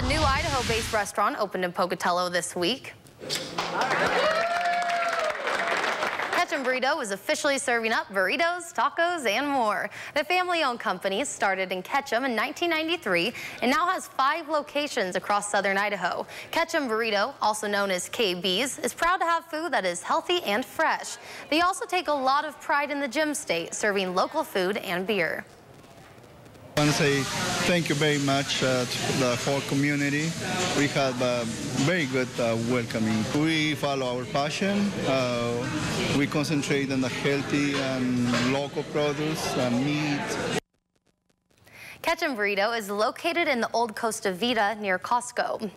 A new Idaho-based restaurant opened in Pocatello this week. Ketchum Burrito is officially serving up burritos, tacos, and more. The family-owned company started in Ketchum in 1993 and now has five locations across southern Idaho. Ketchum Burrito, also known as KB's, is proud to have food that is healthy and fresh. They also take a lot of pride in the gem state, serving local food and beer. I want to say thank you very much uh, to the whole community. We have a very good uh, welcoming. We follow our passion. Uh, we concentrate on the healthy and local produce and meat. Ketchum Burrito is located in the old Costa Vida near Costco.